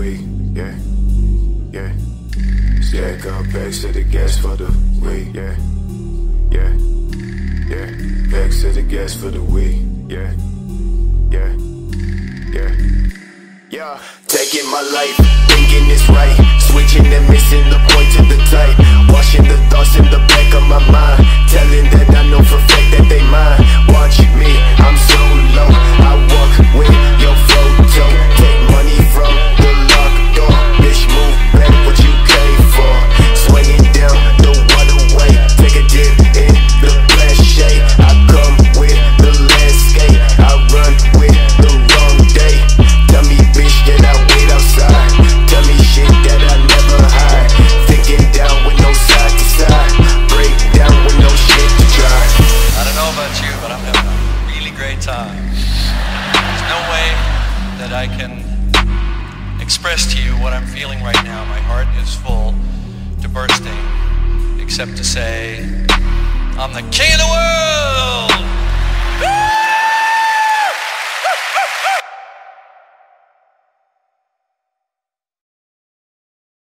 week. Yeah, yeah. Stack up bags to the gas for the week. Yeah, yeah, yeah. Back to the gas for the week. Yeah, yeah, yeah. Yeah, taking my life, thinking it's right, switching and missing the point to the type, washing the I can express to you what I'm feeling right now. My heart is full to bursting, except to say, I'm the king of the world!